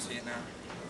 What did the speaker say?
see it now.